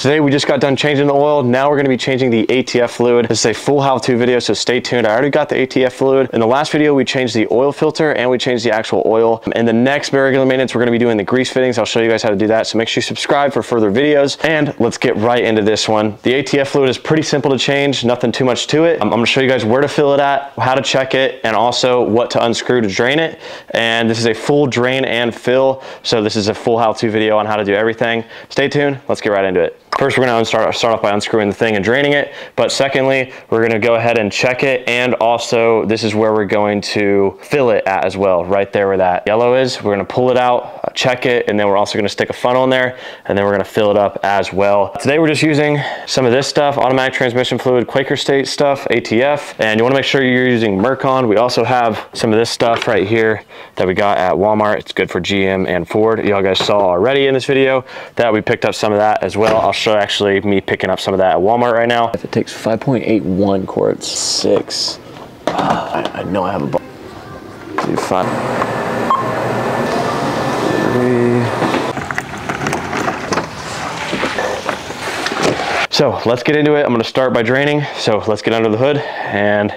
Today we just got done changing the oil. Now we're gonna be changing the ATF fluid. This is a full how-to video, so stay tuned. I already got the ATF fluid. In the last video, we changed the oil filter and we changed the actual oil. In the next regular maintenance, we're gonna be doing the grease fittings. I'll show you guys how to do that. So make sure you subscribe for further videos. And let's get right into this one. The ATF fluid is pretty simple to change, nothing too much to it. I'm gonna show you guys where to fill it at, how to check it, and also what to unscrew to drain it. And this is a full drain and fill. So this is a full how-to video on how to do everything. Stay tuned, let's get right into it. First, we're gonna start, start off by unscrewing the thing and draining it. But secondly, we're gonna go ahead and check it. And also, this is where we're going to fill it at as well, right there where that yellow is. We're gonna pull it out, check it, and then we're also gonna stick a funnel in there, and then we're gonna fill it up as well. Today, we're just using some of this stuff, automatic transmission fluid, Quaker State stuff, ATF, and you wanna make sure you're using Mercon. We also have some of this stuff right here that we got at Walmart. It's good for GM and Ford. Y'all guys saw already in this video that we picked up some of that as well. I'll show actually me picking up some of that at Walmart right now. If it takes 5.81 quarts, six. Uh, I, I, know I have a bar. Five. Three. So let's get into it. I'm gonna start by draining. So let's get under the hood and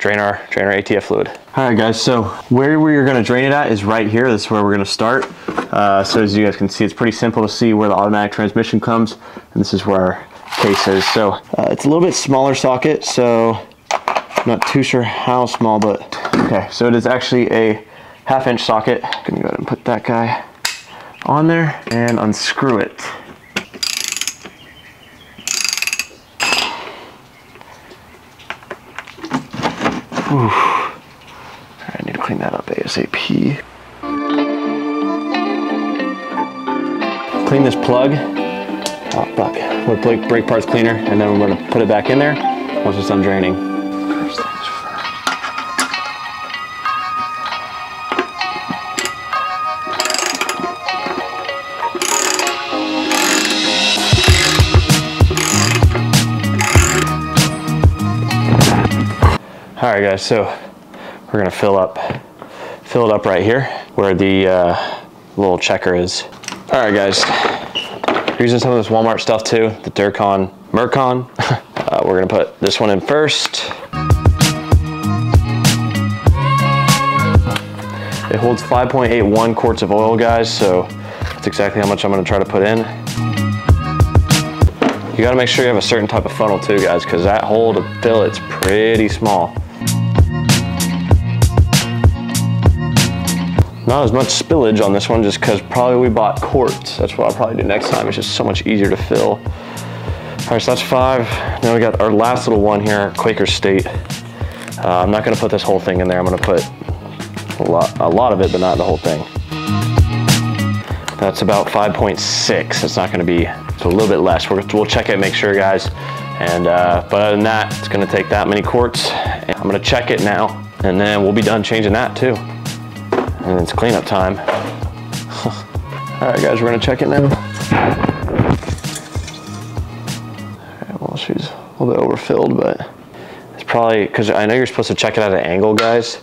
drain our drain our ATF fluid. All right guys, so where we're gonna drain it at is right here. This is where we're gonna start. Uh, so as you guys can see, it's pretty simple to see where the automatic transmission comes. And this is where our case is. So uh, it's a little bit smaller socket, so I'm not too sure how small, but okay. So it is actually a half inch socket. I'm gonna go ahead and put that guy on there and unscrew it. Oof. I need to clean that up ASAP. Clean this plug. Oh, fuck. With brake parts cleaner, and then we're gonna put it back in there once it's done draining. All right, guys, so we're gonna fill up, fill it up right here where the uh, little checker is. All right, guys, using some of this Walmart stuff too, the Dexron Mercon. uh, we're gonna put this one in first. It holds 5.81 quarts of oil, guys, so that's exactly how much I'm gonna try to put in. You gotta make sure you have a certain type of funnel too, guys, because that hole to fill it's pretty small. Not as much spillage on this one just because probably we bought quarts. That's what I'll probably do next time. It's just so much easier to fill. All right, so that's five. Now we got our last little one here, Quaker State. Uh, I'm not gonna put this whole thing in there. I'm gonna put a lot, a lot of it, but not the whole thing. That's about 5.6. It's not gonna be, it's a little bit less. we will check it, make sure guys. And, uh, but other than that, it's gonna take that many quarts. I'm gonna check it now, and then we'll be done changing that too and it's cleanup time. All right, guys, we're gonna check it now. well, she's a little bit overfilled, but it's probably, because I know you're supposed to check it at an angle, guys.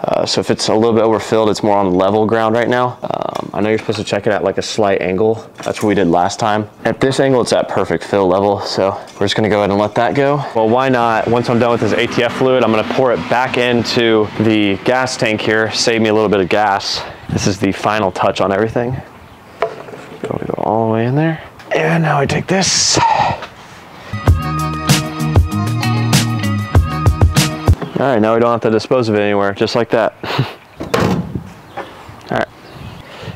Uh, so if it's a little bit overfilled, it's more on level ground right now. Um, I know you're supposed to check it at like a slight angle. That's what we did last time. At this angle, it's at perfect fill level. So we're just gonna go ahead and let that go. Well, why not? Once I'm done with this ATF fluid, I'm gonna pour it back into the gas tank here, save me a little bit of gas. This is the final touch on everything. Go, all the way in there. And now I take this All right, now we don't have to dispose of it anywhere, just like that. All right.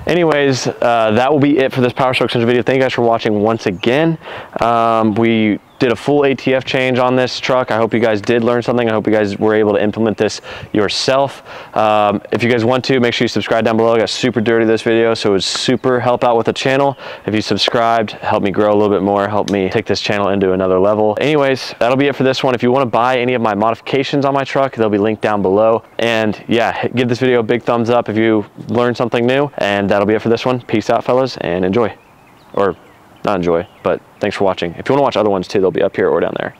Anyways, uh, that will be it for this Power Stroke video. Thank you guys for watching once again. Um, we did a full ATF change on this truck. I hope you guys did learn something. I hope you guys were able to implement this yourself. Um, if you guys want to, make sure you subscribe down below. I got super dirty this video, so it was super help out with the channel. If you subscribed, help me grow a little bit more, help me take this channel into another level. Anyways, that'll be it for this one. If you want to buy any of my modifications on my truck, they'll be linked down below. And yeah, give this video a big thumbs up if you learned something new. And that'll be it for this one. Peace out, fellas, and enjoy. Or not enjoy, but thanks for watching. If you want to watch other ones too, they'll be up here or down there.